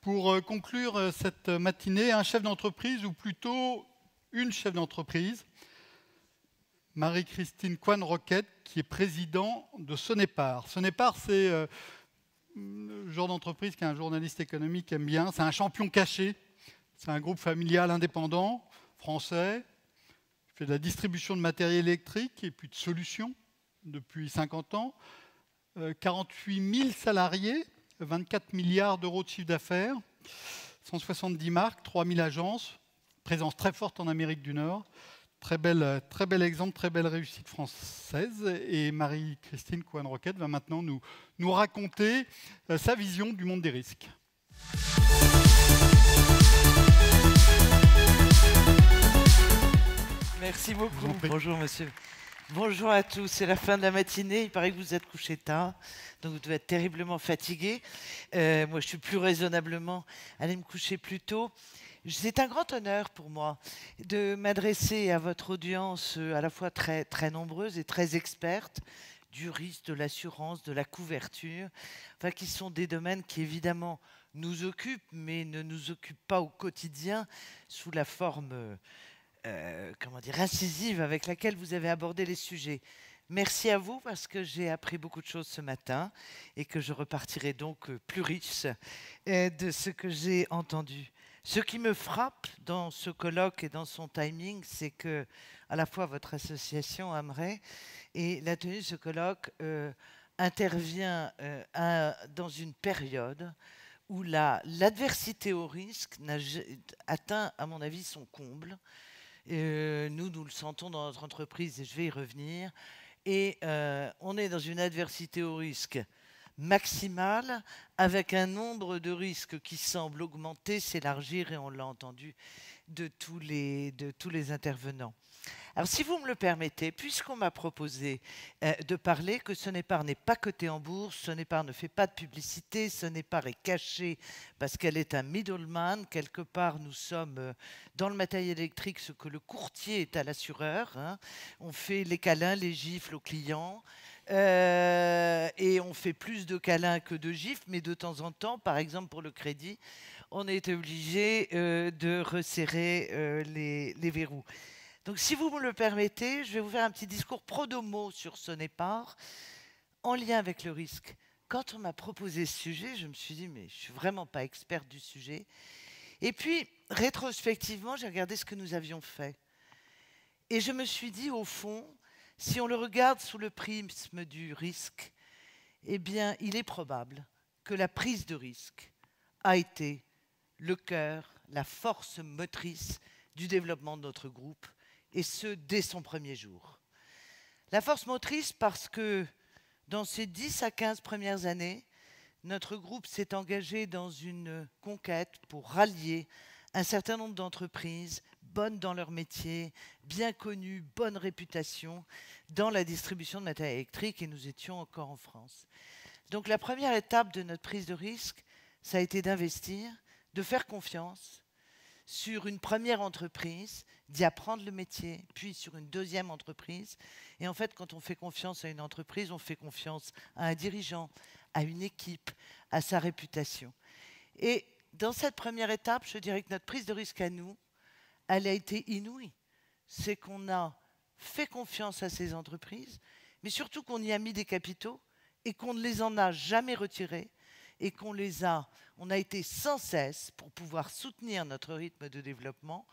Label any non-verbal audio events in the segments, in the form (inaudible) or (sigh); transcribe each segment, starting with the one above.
Pour euh, conclure euh, cette matinée, un chef d'entreprise, ou plutôt une chef d'entreprise, Marie-Christine Coine-Roquette, qui est président de Sonépar. Sonépar, c'est euh, le genre d'entreprise qu'un journaliste économique aime bien. C'est un champion caché. C'est un groupe familial indépendant, français, qui fait de la distribution de matériel électrique et puis de solutions depuis 50 ans. 48 000 salariés, 24 milliards d'euros de chiffre d'affaires, 170 marques, 3000 agences, présence très forte en Amérique du Nord. Très bel, très bel exemple, très belle réussite française. Et Marie-Christine Cohen-Roquette va maintenant nous, nous raconter euh, sa vision du monde des risques. Merci beaucoup. Bonjour monsieur. Bonjour à tous, c'est la fin de la matinée, il paraît que vous êtes couché tard, donc vous devez être terriblement fatigué. Euh, moi, je suis plus raisonnablement allé me coucher plus tôt. C'est un grand honneur pour moi de m'adresser à votre audience euh, à la fois très, très nombreuse et très experte du risque, de l'assurance, de la couverture, enfin, qui sont des domaines qui évidemment nous occupent, mais ne nous occupent pas au quotidien sous la forme euh, comment dire, incisive avec laquelle vous avez abordé les sujets. Merci à vous parce que j'ai appris beaucoup de choses ce matin et que je repartirai donc euh, plus riche euh, de ce que j'ai entendu. Ce qui me frappe dans ce colloque et dans son timing, c'est que à la fois votre association Amray et la tenue de ce colloque intervient dans une période où l'adversité au risque n'a atteint, à mon avis, son comble. Euh, nous, nous le sentons dans notre entreprise et je vais y revenir. Et euh, on est dans une adversité au risque maximale avec un nombre de risques qui semble augmenter, s'élargir, et on l'a entendu de tous les, de tous les intervenants. Alors, si vous me le permettez, puisqu'on m'a proposé euh, de parler que ce n'est pas coté en bourse, ce ne fait pas de publicité, ce pas est caché parce qu'elle est un middleman, quelque part nous sommes euh, dans le matériel électrique ce que le courtier est à l'assureur. Hein. On fait les câlins, les gifles aux clients. Euh, et on fait plus de câlins que de gifles, mais de temps en temps, par exemple pour le crédit, on est obligé de resserrer les verrous. Donc si vous me le permettez, je vais vous faire un petit discours pro-domo sur ce Sonépar en lien avec le risque. Quand on m'a proposé ce sujet, je me suis dit, mais je ne suis vraiment pas experte du sujet. Et puis, rétrospectivement, j'ai regardé ce que nous avions fait. Et je me suis dit, au fond, si on le regarde sous le prisme du risque, eh bien, il est probable que la prise de risque a été le cœur, la force motrice du développement de notre groupe et ce, dès son premier jour. La force motrice parce que dans ces 10 à 15 premières années, notre groupe s'est engagé dans une conquête pour rallier un certain nombre d'entreprises bonnes dans leur métier, bien connues, bonne réputation dans la distribution de matériel électrique et nous étions encore en France. Donc la première étape de notre prise de risque, ça a été d'investir, de faire confiance sur une première entreprise, d'y apprendre le métier, puis sur une deuxième entreprise. Et en fait, quand on fait confiance à une entreprise, on fait confiance à un dirigeant, à une équipe, à sa réputation. Et dans cette première étape, je dirais que notre prise de risque à nous, elle a été inouïe. C'est qu'on a fait confiance à ces entreprises, mais surtout qu'on y a mis des capitaux et qu'on ne les en a jamais retirés et qu'on les a, on a été sans cesse pour pouvoir soutenir notre rythme de développement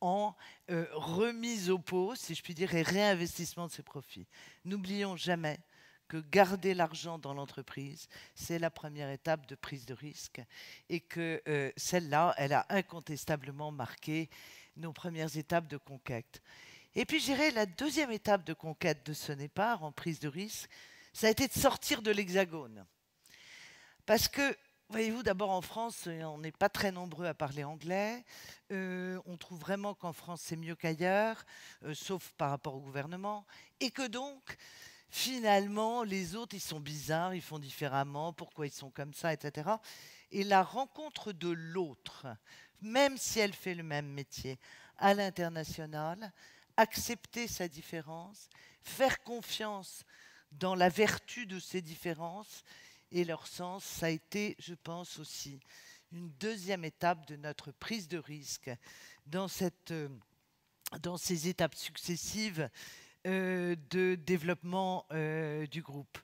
en euh, remise au pot, si je puis dire, et réinvestissement de ses profits. N'oublions jamais que garder l'argent dans l'entreprise, c'est la première étape de prise de risque et que euh, celle-là, elle a incontestablement marqué nos premières étapes de conquête. Et puis, j'irai la deuxième étape de conquête de ce pas en prise de risque, ça a été de sortir de l'hexagone. Parce que, voyez-vous, d'abord en France, euh, on n'est pas très nombreux à parler anglais. Euh, on trouve vraiment qu'en France, c'est mieux qu'ailleurs, euh, sauf par rapport au gouvernement. Et que donc, finalement, les autres, ils sont bizarres, ils font différemment, pourquoi ils sont comme ça, etc. Et la rencontre de l'autre, même si elle fait le même métier, à l'international, accepter sa différence, faire confiance dans la vertu de ces différences et leur sens, ça a été, je pense aussi, une deuxième étape de notre prise de risque dans, cette, euh, dans ces étapes successives euh, de développement euh, du groupe.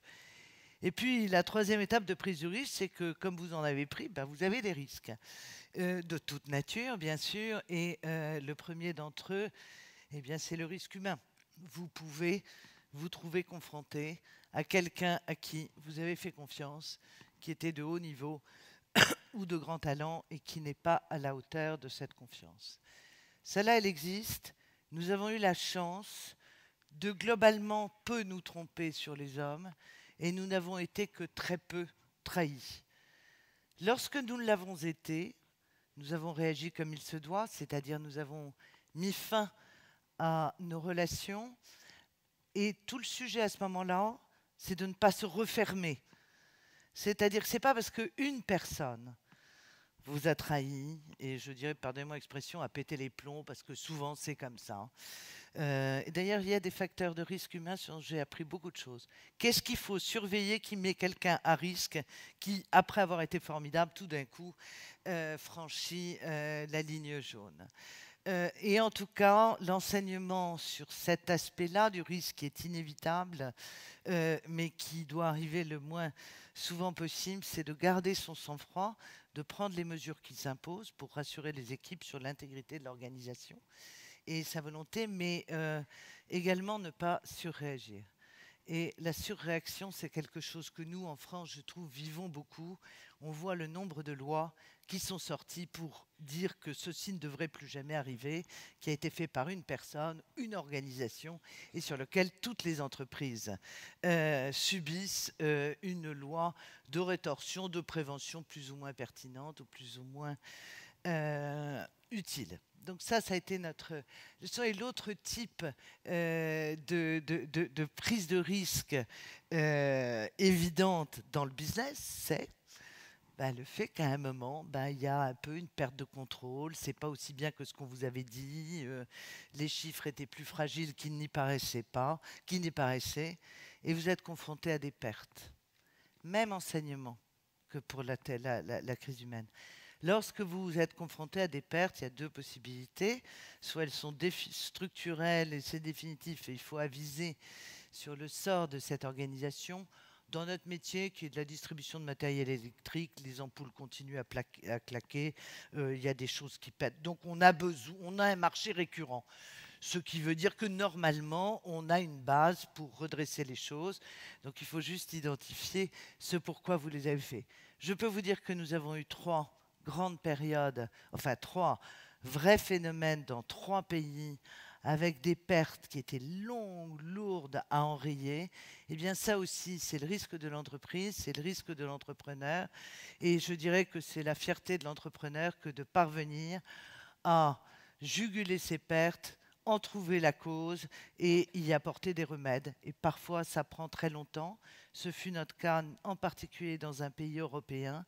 Et puis la troisième étape de prise de risque, c'est que comme vous en avez pris, ben, vous avez des risques de toute nature, bien sûr. Et le premier d'entre eux, eh c'est le risque humain. Vous pouvez vous trouver confronté à quelqu'un à qui vous avez fait confiance, qui était de haut niveau (coughs) ou de grand talent et qui n'est pas à la hauteur de cette confiance. Celle-là, elle existe. Nous avons eu la chance de globalement peu nous tromper sur les hommes et nous n'avons été que très peu trahis. Lorsque nous l'avons été, nous avons réagi comme il se doit, c'est-à-dire nous avons mis fin à nos relations et tout le sujet à ce moment-là, c'est de ne pas se refermer. C'est-à-dire que ce n'est pas parce qu'une personne vous a trahi, et je dirais, pardonnez-moi l'expression, a pété les plombs, parce que souvent c'est comme ça. Euh, D'ailleurs, il y a des facteurs de risque humain j'ai appris beaucoup de choses. Qu'est-ce qu'il faut surveiller qui met quelqu'un à risque, qui, après avoir été formidable, tout d'un coup euh, franchit euh, la ligne jaune? Euh, et en tout cas, l'enseignement sur cet aspect-là du risque qui est inévitable, euh, mais qui doit arriver le moins souvent possible, c'est de garder son sang-froid, de prendre les mesures qui s'imposent pour rassurer les équipes sur l'intégrité de l'organisation et sa volonté, mais euh, également ne pas surréagir. Et la surréaction, c'est quelque chose que nous, en France, je trouve, vivons beaucoup. On voit le nombre de lois qui sont sorties pour dire que ceci ne devrait plus jamais arriver, qui a été fait par une personne, une organisation, et sur lequel toutes les entreprises euh, subissent euh, une loi de rétorsion, de prévention plus ou moins pertinente ou plus ou moins euh, utile donc ça, ça a été notre. Et l'autre type de, prise de risque évidente dans le business, c'est bah, le fait qu'à un moment, bah, il y a un peu une perte de contrôle. C'est pas aussi bien que ce qu'on vous avait dit. Euh, les chiffres étaient plus fragiles qu'ils n'y paraissaient pas, qu'ils n'y paraissaient, et vous êtes confronté à des pertes. Même enseignement que pour la, la crise humaine. Lorsque vous êtes confronté à des pertes, il y a deux possibilités. Soit elles sont structurelles et c'est définitif et il faut aviser sur le sort de cette organisation. Dans notre métier, qui est de la distribution de matériel électrique, les ampoules continuent à, claquer, euh, il y a des choses qui pètent. Donc on a besoin, on a un marché récurrent. Ce qui veut dire que normalement, on a une base pour redresser les choses. Donc il faut juste identifier ce pourquoi vous les avez fait. Je peux vous dire que nous avons eu trois grande période, enfin trois vrais phénomènes dans trois pays, avec des pertes qui étaient longues, lourdes à enrayer, eh bien ça aussi, c'est le risque de l'entreprise, c'est le risque de l'entrepreneur. Et je dirais que c'est la fierté de l'entrepreneur que de parvenir à juguler ces pertes, en trouver la cause et y apporter des remèdes. Et parfois, ça prend très longtemps. Ce fut notre cas en particulier dans un pays européen.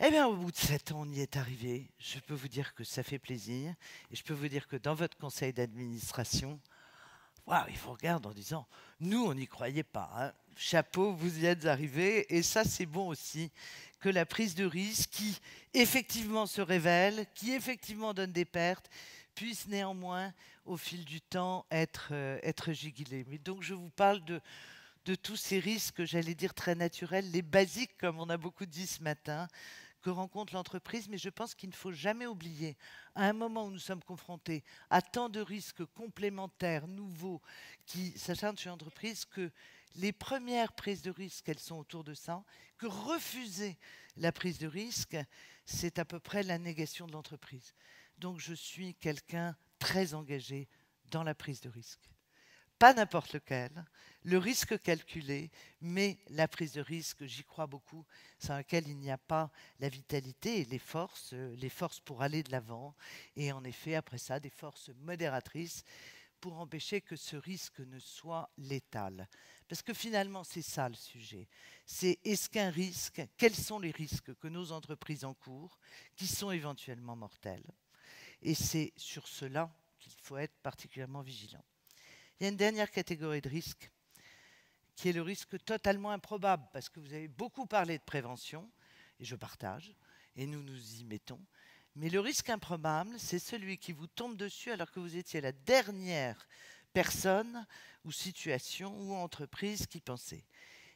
Eh bien, au bout de sept ans, on y est arrivé. Je peux vous dire que ça fait plaisir. Et je peux vous dire que dans votre conseil d'administration, waouh, il faut regarder en disant, nous, on n'y croyait pas. Hein. Chapeau, vous y êtes arrivé. Et ça, c'est bon aussi que la prise de risque, qui effectivement se révèle, qui effectivement donne des pertes, puisse néanmoins, au fil du temps, être, euh. Mais donc, je vous parle de, de tous ces risques, j'allais dire très naturels, les basiques, comme on a beaucoup dit ce matin, rencontre l'entreprise, mais je pense qu'il ne faut jamais oublier, à un moment où nous sommes confrontés à tant de risques complémentaires, nouveaux, qui s'acharnent sur l'entreprise, que les premières prises de risque, elles sont autour de ça, que refuser la prise de risque, c'est à peu près la négation de l'entreprise. Donc je suis quelqu'un très engagé dans la prise de risque pas n'importe lequel, le risque calculé, mais la prise de risque, j'y crois beaucoup, sans laquelle il n'y a pas la vitalité et les forces, euh, les forces pour aller de l'avant, et en effet, après ça, des forces modératrices pour empêcher que ce risque ne soit létal. Parce que finalement, c'est ça le sujet. C'est est-ce qu'un risque, quels sont les risques que nos entreprises encourent, qui sont éventuellement mortels? Et c'est sur cela qu'il faut être particulièrement vigilant. Il y a une dernière catégorie de risque qui est le risque totalement improbable, parce que vous avez beaucoup parlé de prévention, et je partage, et nous nous y mettons. Mais le risque improbable, c'est celui qui vous tombe dessus alors que vous étiez la dernière personne ou situation ou entreprise qui pensait.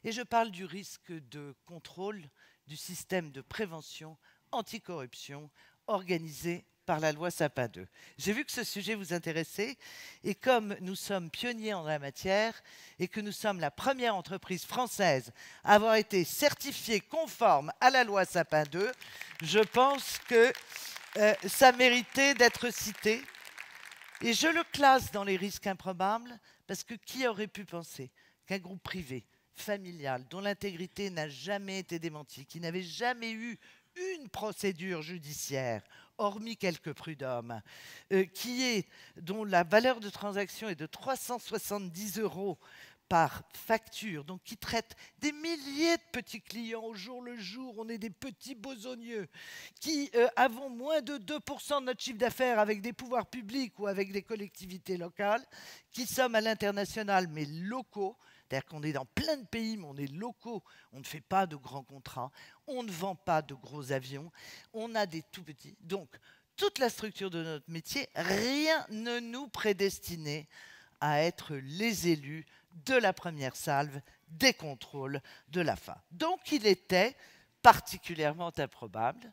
Et je parle du risque de contrôle du système de prévention anticorruption organisé par la loi Sapin 2. J'ai vu que ce sujet vous intéressait et comme nous sommes pionniers en la matière et que nous sommes la première entreprise française à avoir été certifiée conforme à la loi Sapin 2, je pense que euh, ça méritait d'être cité. Et je le classe dans les risques improbables parce que qui aurait pu penser qu'un groupe privé, familial, dont l'intégrité n'a jamais été démentie, qui n'avait jamais eu une procédure judiciaire, hormis quelques prud'hommes, euh, qui est, dont la valeur de transaction est de 370 euros par facture, donc qui traite des milliers de petits clients au jour le jour, on est des petits besogneux, qui euh, avons moins de 2% de notre chiffre d'affaires avec des pouvoirs publics ou avec des collectivités locales, qui sommes à l'international mais locaux, c'est-à-dire qu'on est dans plein de pays, mais on est locaux, on ne fait pas de grands contrats, on ne vend pas de gros avions, on a des tout petits. Donc, toute la structure de notre métier, rien ne nous prédestinait à être les élus de la première salve des contrôles de la fin. Donc il était particulièrement improbable.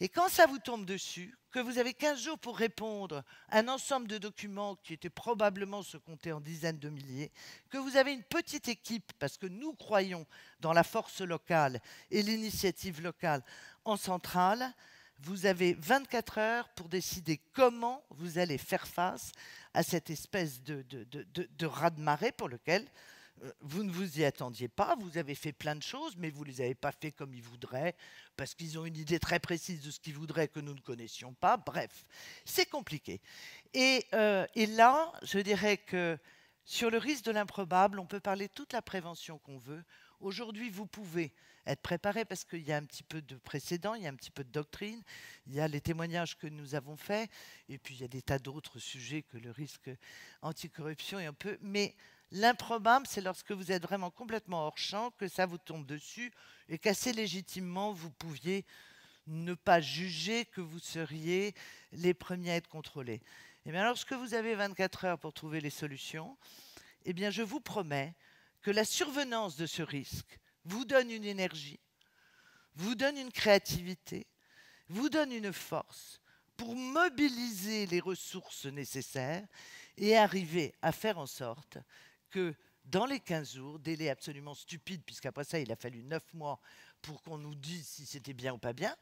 Et quand ça vous tombe dessus, que vous avez 15 jours pour répondre à un ensemble de documents qui étaient probablement se compter en dizaines de milliers, que vous avez une petite équipe, parce que nous croyons dans la force locale et l'initiative locale en centrale, vous avez 24 heures pour décider comment vous allez faire face à cette espèce de, de, de, de raz-de-marée pour lequel euh, vous ne vous y attendiez pas, vous avez fait plein de choses, mais vous ne les avez pas fait comme ils voudraient, parce qu'ils ont une idée très précise de ce qu'ils voudraient que nous ne connaissions pas. Bref, c'est compliqué. Et, euh, et, là, je dirais que sur le risque de l'improbable, on peut parler toute la prévention qu'on veut. Aujourd'hui, vous pouvez être préparé parce qu'il y a un petit peu de précédent, il y a un petit peu de doctrine, il y a les témoignages que nous avons faits, et puis il y a des tas d'autres sujets que le risque anticorruption et un peu. Mais l'improbable, c'est lorsque vous êtes vraiment complètement hors champ, que ça vous tombe dessus, et qu'assez légitimement, vous pouviez ne pas juger que vous seriez les premiers à être contrôlés. Et bien lorsque vous avez 24 heures pour trouver les solutions, eh bien je vous promets que la survenance de ce risque vous donne une énergie, vous donne une créativité, vous donne une force pour mobiliser les ressources nécessaires et arriver à faire en sorte que dans les 15 jours, délai absolument stupide, puisqu'après ça, il a fallu 9 mois pour qu'on nous dise si c'était bien ou pas bien,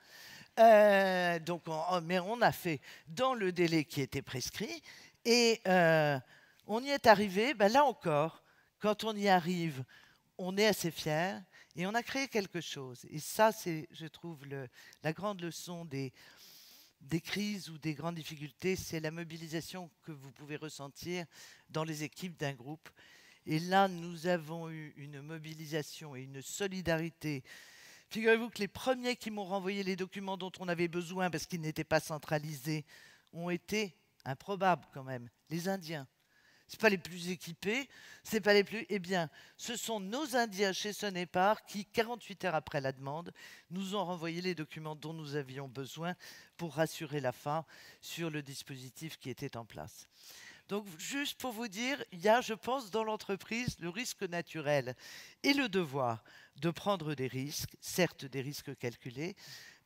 euh, donc mais on a fait dans le délai qui était prescrit, et euh, on y est arrivé, ben là encore, quand on y arrive, on est assez fier, et on a créé quelque chose. Et ça, c'est, je trouve, la grande leçon des, des crises ou des grandes difficultés, c'est la mobilisation que vous pouvez ressentir dans les équipes d'un groupe. Et là, nous avons eu une mobilisation et une solidarité. Figurez-vous que les premiers qui m'ont renvoyé les documents dont on avait besoin parce qu'ils n'étaient pas centralisés ont été improbables quand même, les Indiens c'est pas les plus équipés, c'est pas les plus. Eh bien, ce sont nos Indiens chez Sonépar qui, 48 heures après la demande, nous ont renvoyé les documents dont nous avions besoin pour rassurer la fin sur le dispositif qui était en place. Donc, juste pour vous dire, il y a, je pense, dans l'entreprise le risque naturel et le devoir de prendre des risques, certes des risques calculés,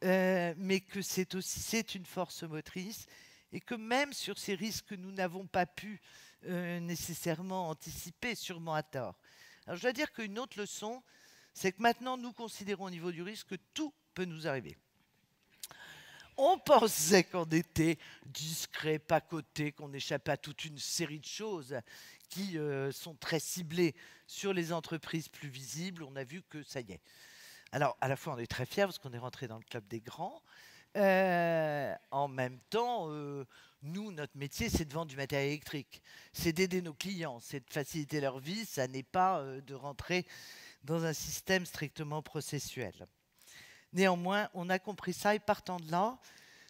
euh, mais que c'est aussi une force motrice et que même sur ces risques que nous n'avons pas pu euh, nécessairement anticipé, sûrement à tort. Alors je dois dire qu'une autre leçon, c'est que maintenant nous considérons au niveau du risque que tout peut nous arriver. On pensait qu'on était discret, pas coté, qu'on échappait à toute une série de choses qui euh, sont très ciblées sur les entreprises plus visibles. On a vu que ça y est. Alors, à la fois, on est très fiers parce qu'on est rentré dans le club des grands. Euh, en même temps, nous, notre métier, c'est de vendre du matériel électrique. C'est d'aider nos clients, c'est de faciliter leur vie, ça n'est pas euh, de rentrer dans un système strictement processuel. Néanmoins, on a compris ça et partant de là,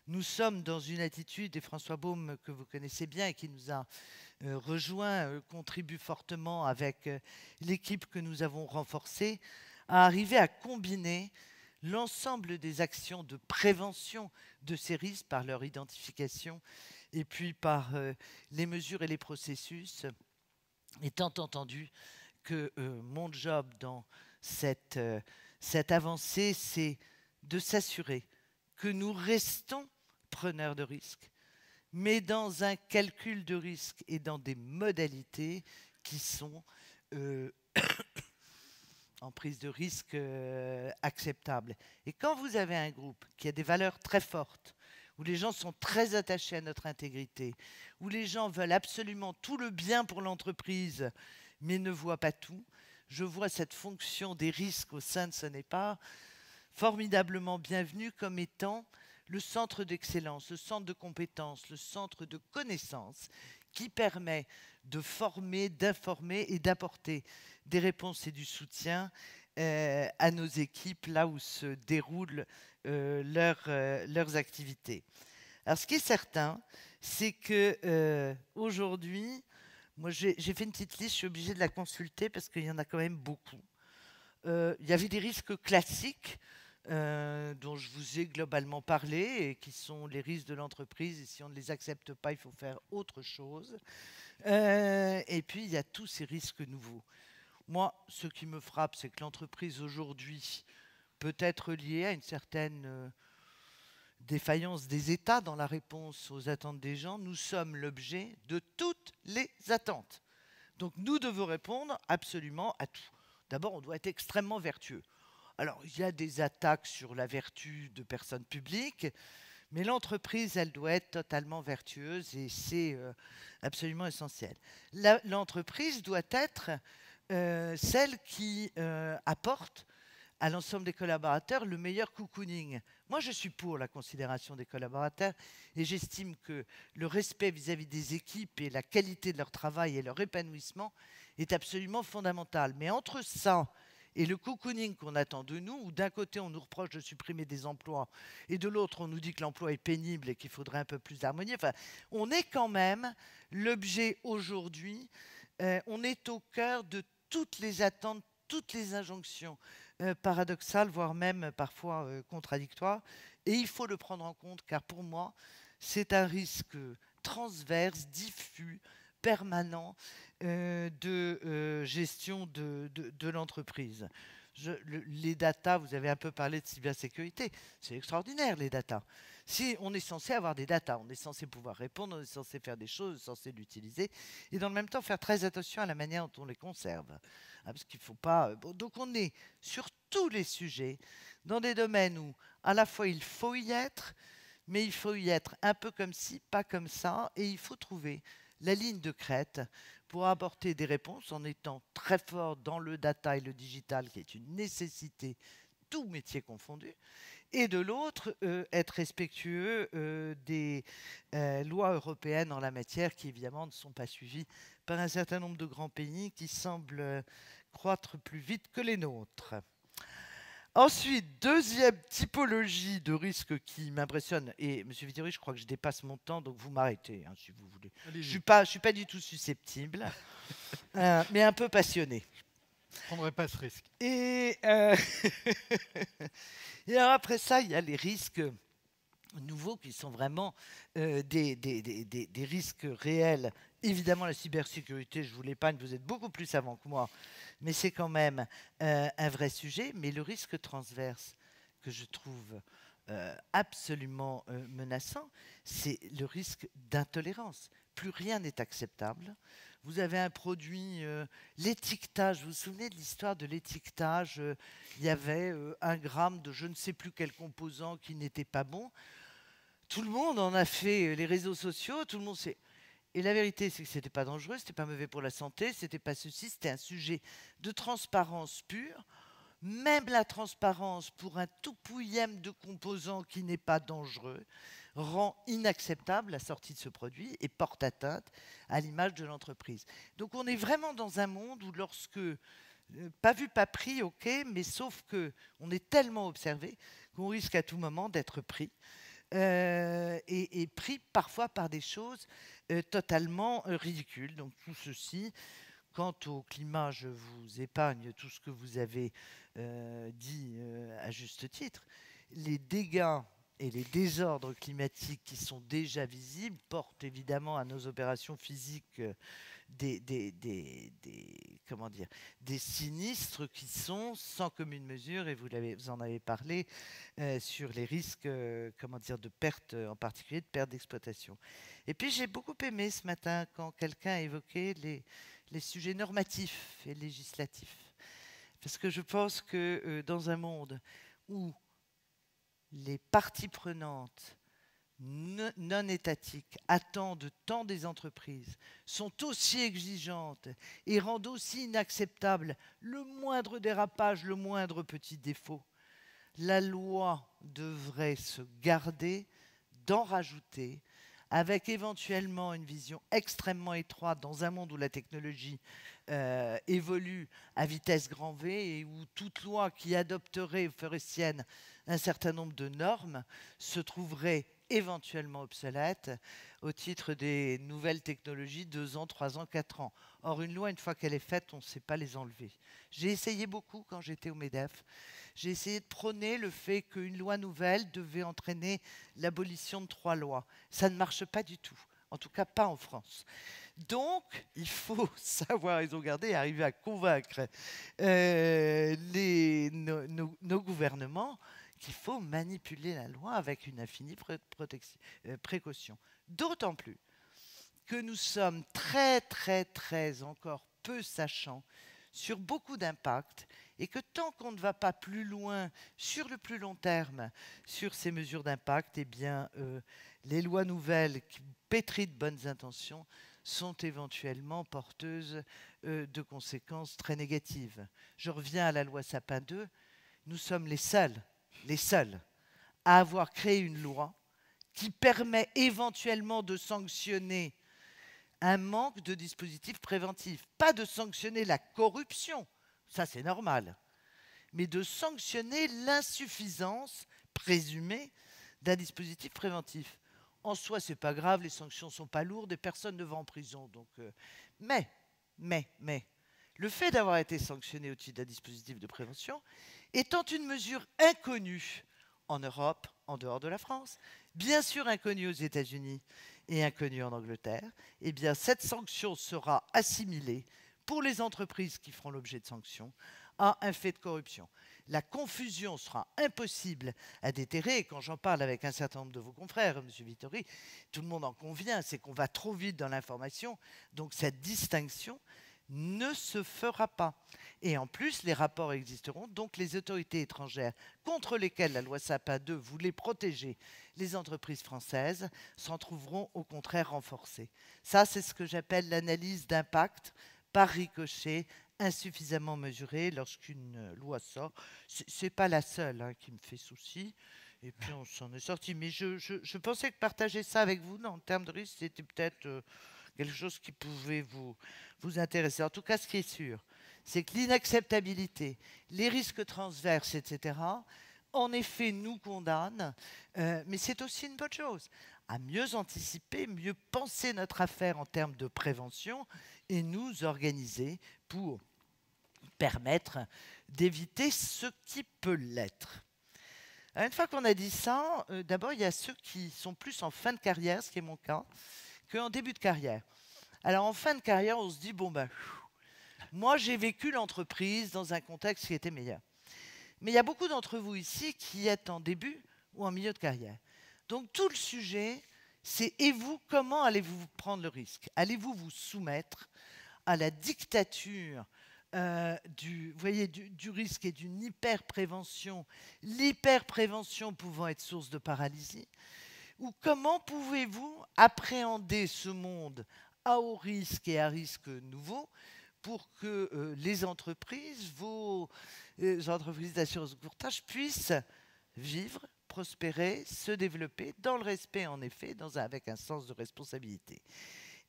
nous sommes dans une attitude, et François Baume, que vous connaissez bien et qui nous a euh, rejoint, euh, contribue fortement avec l'équipe que nous avons renforcée, à arriver à combiner l'ensemble des actions de prévention de ces risques par leur identification et puis par euh, les mesures et les processus, étant entendu que euh, mon job dans cette, euh, cette avancée, c'est de s'assurer que nous restons preneurs de risques, mais dans un calcul de risque et dans des modalités qui sont (coughs) en prise de risque acceptable. Et quand vous avez un groupe qui a des valeurs très fortes, où les gens sont très attachés à notre intégrité, où les gens veulent absolument tout le bien pour l'entreprise, mais ne voient pas tout, je vois cette fonction des risques au sein de ce n'est pas formidablement bienvenue comme étant le centre d'excellence, le centre de compétences, le centre de connaissances qui permet de former, d'informer et d'apporter des réponses et du soutien euh, à nos équipes là où se déroulent euh, euh, leurs activités. Alors, ce qui est certain, c'est que aujourd'hui, moi, j'ai fait une petite liste, je suis obligée de la consulter parce qu'il y en a quand même beaucoup. il y avait des risques classiques dont je vous ai globalement parlé et qui sont les risques de l'entreprise. Et si on ne les accepte pas, il faut faire autre chose. et puis, il y a tous ces risques nouveaux. Moi, ce qui me frappe, c'est que l'entreprise aujourd'hui peut être liée à une certaine euh, défaillance des États dans la réponse aux attentes des gens. Nous sommes l'objet de toutes les attentes. Donc nous devons répondre absolument à tout. D'abord, on doit être extrêmement vertueux. Alors, il y a des attaques sur la vertu de personnes publiques, mais l'entreprise, elle doit être totalement vertueuse et c'est euh, absolument essentiel. L'entreprise doit être euh, celle qui apporte à l'ensemble des collaborateurs le meilleur cocooning. Moi, je suis pour la considération des collaborateurs et j'estime que le respect vis-à-vis des équipes et la qualité de leur travail et leur épanouissement est absolument fondamental. Mais entre ça et le cocooning qu'on attend de nous, où d'un côté on nous reproche de supprimer des emplois et de l'autre on nous dit que l'emploi est pénible et qu'il faudrait un peu plus d'harmonie, enfin, on est quand même l'objet aujourd'hui, euh, on est au cœur de toutes les attentes, toutes les injonctions euh, paradoxales, voire même parfois euh, contradictoires. Et il faut le prendre en compte, car pour moi, c'est un risque transverse, diffus, permanent euh, de gestion de, de l'entreprise les data, vous avez un peu parlé de cybersécurité, c'est extraordinaire les data. Si on est censé avoir des data, on est censé pouvoir répondre, on est censé faire des choses, on est censé l'utiliser, et dans le même temps faire très attention à la manière dont on les conserve. Hein, parce qu'il faut pas. Euh, donc on est sur tous les sujets, dans des domaines où à la fois il faut y être, mais il faut y être un peu comme ci, pas comme ça, et il faut trouver la ligne de crête pour apporter des réponses en étant très fort dans le data et le digital, qui est une nécessité, tout métier confondu, et de l'autre, euh, être respectueux euh, des euh, lois européennes en la matière, qui évidemment ne sont pas suivies par un certain nombre de grands pays qui semblent croître plus vite que les nôtres. Ensuite, deuxième typologie de risque qui m'impressionne, et Monsieur Vittori, je crois que je dépasse mon temps, donc vous m'arrêtez hein, si vous voulez. Je ne suis, pas, je suis pas du tout susceptible, (laughs) mais un peu passionné. Je ne prendrai pas ce risque. Et, (laughs) et après ça, il y a les risques nouveaux qui sont vraiment euh, des, risques réels. Évidemment, la cybersécurité, je vous l'épargne, vous êtes beaucoup plus avant que moi mais c'est quand même euh, un vrai sujet. Mais le risque transverse que je trouve euh, absolument menaçant, c'est le risque d'intolérance. Plus rien n'est acceptable. Vous avez un produit, l'étiquetage, vous vous souvenez de l'histoire de l'étiquetage Il y avait un gramme de je ne sais plus quel composant qui n'était pas bon. Tout le monde en a fait les réseaux sociaux, tout le monde s'est et la vérité, c'est que ce n'était pas dangereux, ce n'était pas mauvais pour la santé, ce n'était pas ceci, c'était un sujet de transparence pure. Même la transparence pour un tout pouillème de composants qui n'est pas dangereux rend inacceptable la sortie de ce produit et porte atteinte à l'image de l'entreprise. Donc on est vraiment dans un monde où lorsque euh, pas vu, pas pris, ok, mais sauf que on est tellement observé qu'on risque à tout moment d'être pris euh, et, pris parfois par des choses euh, totalement ridicules. Donc tout ceci, quant au climat, je vous épargne tout ce que vous avez dit à juste titre, les dégâts et les désordres climatiques qui sont déjà visibles portent évidemment à nos opérations physiques des, des, comment dire, des sinistres qui sont sans commune mesure, et vous, vous en avez parlé, euh, sur les risques euh, comment dire, de perte, en particulier de perte d'exploitation. Et puis j'ai beaucoup aimé ce matin quand quelqu'un a évoqué les, les, sujets normatifs et législatifs. Parce que je pense que euh, dans un monde où les parties prenantes non étatiques attendent tant des entreprises, sont aussi exigeantes et rendent aussi inacceptable le moindre dérapage, le moindre petit défaut, la loi devrait se garder d'en rajouter avec éventuellement une vision extrêmement étroite dans un monde où la technologie euh, évolue à vitesse grand V et où toute loi qui adopterait ou ferait sienne un certain nombre de normes se trouverait éventuellement obsolète au titre des nouvelles technologies deux ans, trois ans, quatre ans. Or, une loi, une fois qu'elle est faite, on ne sait pas les enlever. J'ai essayé beaucoup quand j'étais au MEDEF. J'ai essayé de prôner le fait qu'une loi nouvelle devait entraîner l'abolition de trois lois. Ça ne marche pas du tout, en tout cas pas en France. Donc, il faut (laughs) savoir raison garder et arriver à convaincre euh, les, nos gouvernements qu'il faut manipuler la loi avec une infinie euh, précaution. D'autant plus que nous sommes très, très, très encore peu sachants sur beaucoup d'impacts et que tant qu'on ne va pas plus loin sur le plus long terme sur ces mesures d'impact, eh bien, euh, les lois nouvelles qui pétrissent de bonnes intentions sont éventuellement porteuses euh, de conséquences très négatives. Je reviens à la loi Sapin 2. Nous sommes les seuls les seuls à avoir créé une loi qui permet éventuellement de sanctionner un manque de dispositifs préventifs. Pas de sanctionner la corruption, ça c'est normal, mais de sanctionner l'insuffisance présumée d'un dispositif préventif. En soi, c'est pas grave, les sanctions sont pas lourdes et personne ne va en prison. Donc, euh, mais, mais, mais, le fait d'avoir été sanctionné au titre d'un dispositif de prévention étant une mesure inconnue en Europe, en dehors de la France, bien sûr inconnue aux États-Unis et inconnue en Angleterre, eh cette sanction sera assimilée pour les entreprises qui feront l'objet de sanctions à un fait de corruption. La confusion sera impossible à déterrer. Quand j'en parle avec un certain nombre de vos confrères, M. Vittori, tout le monde en convient, c'est qu'on va trop vite dans l'information. Donc cette distinction ne se fera pas. Et en plus, les rapports existeront, donc les autorités étrangères contre lesquelles la loi Sapin 2 voulait protéger les entreprises françaises s'en trouveront au contraire renforcées. Ça, c'est ce que j'appelle l'analyse d'impact par ricochet insuffisamment mesurée lorsqu'une loi sort. Ce n'est pas la seule hein, qui me fait souci. Et puis on s'en est sorti. Mais je, pensais que partager ça avec vous en termes de risque, c'était peut-être... Euh, quelque chose qui pouvait vous, vous intéresser. En tout cas, ce qui est sûr, c'est que l'inacceptabilité, les risques transverses, etc., en effet, nous condamnent, euh, mais c'est aussi une bonne chose. À mieux anticiper, mieux penser notre affaire en termes de prévention et nous organiser pour permettre d'éviter ce qui peut l'être. Une fois qu'on a dit ça, euh, d'abord, il y a ceux qui sont plus en fin de carrière, ce qui est mon cas, qu'en début de carrière. Alors en fin de carrière, on se dit, bon ben, moi j'ai vécu l'entreprise dans un contexte qui était meilleur. Mais il y a beaucoup d'entre vous ici qui êtes en début ou en milieu de carrière. Donc tout le sujet, c'est et vous, comment allez-vous prendre le risque? Allez-vous vous soumettre à la dictature euh, du, voyez, du, du, risque et d'une hyper-prévention, l'hyper-prévention pouvant être source de paralysie? Ou comment pouvez-vous appréhender ce monde à haut risque et à risque nouveau pour que euh, les entreprises, vos euh, entreprises d'assurance courtage puissent vivre, prospérer, se développer dans le respect, en effet, avec un sens de responsabilité.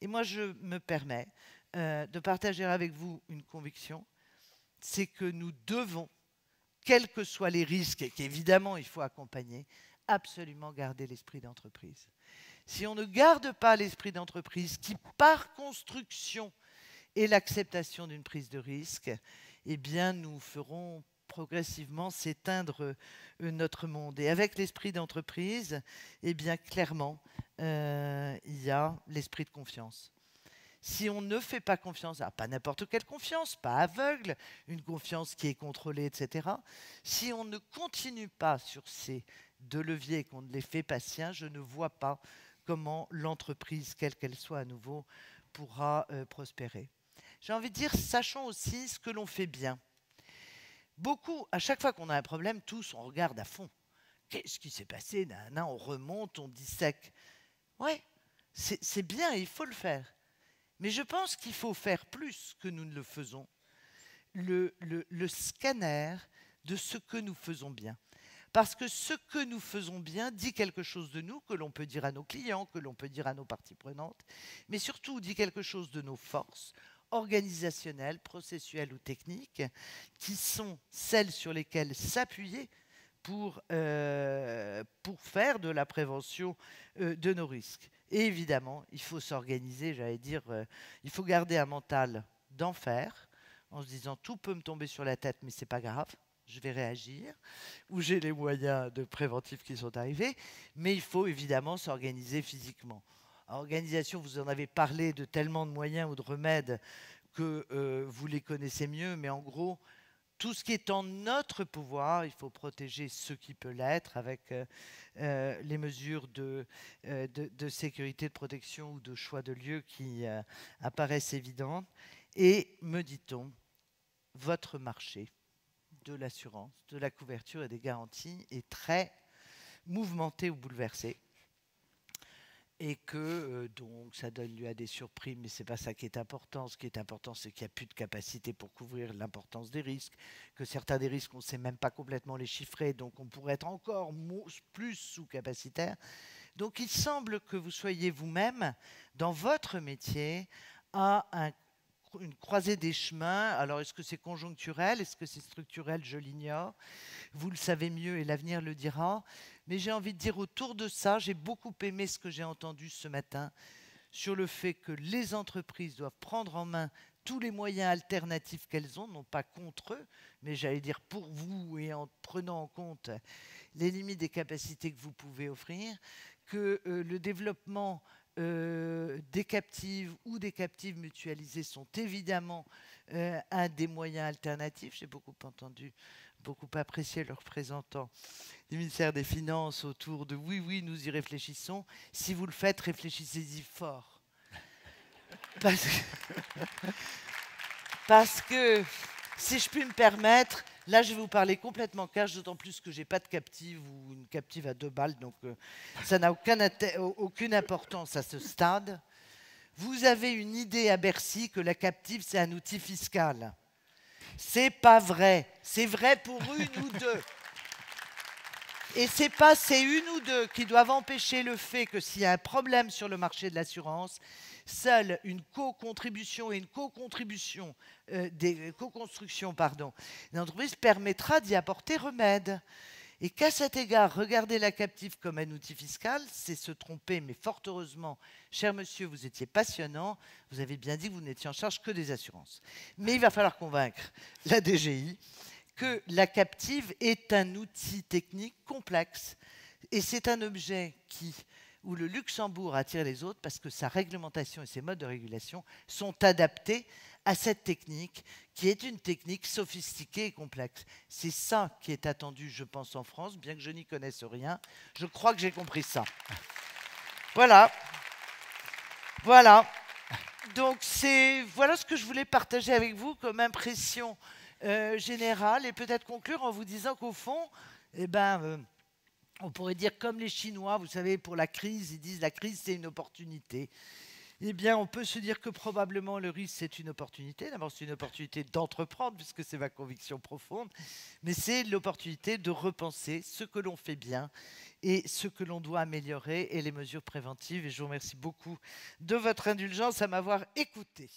Et moi, je me permets euh, de partager avec vous une conviction, c'est que nous devons, quels que soient les risques, et qu'évidemment il faut accompagner, absolument garder l'esprit d'entreprise. Si on ne garde pas l'esprit d'entreprise, qui par construction est l'acceptation d'une prise de risque, eh bien nous ferons progressivement s'éteindre notre monde. Et avec l'esprit d'entreprise, eh bien clairement, il y a l'esprit de confiance si on ne fait pas confiance, à pas n'importe quelle confiance, pas aveugle, une confiance qui est contrôlée, etc., si on ne continue pas sur ces deux leviers, qu'on ne les fait pas siens, je ne vois pas comment l'entreprise, quelle qu'elle soit à nouveau, pourra euh, prospérer. J'ai envie de dire, sachons aussi ce que l'on fait bien. Beaucoup, à chaque fois qu'on a un problème, tous, on regarde à fond. Qu'est-ce qui s'est passé? On remonte, on dissèque. Ouais, c'est bien, il faut le faire. Mais je pense qu'il faut faire plus que nous ne le faisons. Le, scanner de ce que nous faisons bien. Parce que ce que nous faisons bien dit quelque chose de nous, que l'on peut dire à nos clients, que l'on peut dire à nos parties prenantes, mais surtout dit quelque chose de nos forces organisationnelles, processuelles ou techniques, qui sont celles sur lesquelles s'appuyer pour, euh, pour faire de la prévention euh, de nos risques. Et évidemment, il faut s'organiser, j'allais dire, euh, il faut garder un mental d'enfer, en se disant tout peut me tomber sur la tête, mais c'est pas grave, je vais réagir, ou j'ai les moyens de préventif qui sont arrivés, mais il faut évidemment s'organiser physiquement. organisation, vous en avez parlé de tellement de moyens ou de remèdes que euh, vous les connaissez mieux, mais en gros, tout ce qui est en notre pouvoir, il faut protéger ce qui peut l'être avec euh, euh, les mesures de, de, sécurité, de protection ou de choix de lieu qui apparaissent évidentes. Et, me dit-on, votre marché de l'assurance, de la couverture et des garanties est très mouvementé ou bouleversé et que euh, donc ça donne lieu à des surprises, mais c'est pas ça qui est important. Ce qui est important, c'est qu'il n'y a plus de capacité pour couvrir l'importance des risques, que certains des risques, on ne sait même pas complètement les chiffrer, donc on pourrait être encore plus sous-capacitaire. Donc il semble que vous soyez vous-même, dans votre métier, à un une croisée des chemins. Alors, est-ce que c'est conjoncturel? Est-ce que c'est structurel? Je l'ignore. Vous le savez mieux et l'avenir le dira. Mais j'ai envie de dire autour de ça, j'ai beaucoup aimé ce que j'ai entendu ce matin sur le fait que les entreprises doivent prendre en main tous les moyens alternatifs qu'elles ont, non pas contre eux, mais j'allais dire pour vous et en prenant en compte les limites des capacités que vous pouvez offrir, que euh, le développement euh, des captives ou des captives mutualisées sont évidemment euh, un des moyens alternatifs. J'ai beaucoup entendu, beaucoup apprécié le représentant du ministère des Finances autour de oui, oui, nous y réfléchissons. Si vous le faites, réfléchissez-y fort. Parce que, parce que, si je puis me permettre, Là, je vais vous parler complètement cash, d'autant plus que j'ai pas de captive ou une captive à deux balles, donc euh, ça n'a aucune importance à ce stade. Vous avez une idée à Bercy que la captive, c'est un outil fiscal. C'est pas vrai. C'est vrai pour une ou deux. Et c'est pas ces une ou deux qui doivent empêcher le fait que s'il y a un problème sur le marché de l'assurance, seule une co-contribution et une co-contribution, euh, des co-constructions, pardon, d'entreprise permettra d'y apporter remède. Et qu'à cet égard, regarder la captive comme un outil fiscal, c'est se tromper, mais fort heureusement, cher monsieur, vous étiez passionnant, vous avez bien dit que vous n'étiez en charge que des assurances. Mais il va falloir convaincre la DGI que la captive est un outil technique complexe et c'est un objet qui où le Luxembourg attire les autres parce que sa réglementation et ses modes de régulation sont adaptés à cette technique qui est une technique sophistiquée et complexe. C'est ça qui est attendu, je pense, en France, bien que je n'y connaisse rien. Je crois que j'ai compris ça. Voilà. Voilà. Donc c'est voilà ce que je voulais partager avec vous comme impression euh, générale et peut-être conclure en vous disant qu'au fond, eh ben, euh, on pourrait dire comme les Chinois, vous savez, pour la crise, ils disent la crise c'est une opportunité. Eh bien, on peut se dire que probablement le risque c'est une opportunité. D'abord, c'est une opportunité d'entreprendre, puisque c'est ma conviction profonde, mais c'est l'opportunité de repenser ce que l'on fait bien et ce que l'on doit améliorer et les mesures préventives. Et je vous remercie beaucoup de votre indulgence à m'avoir écouté.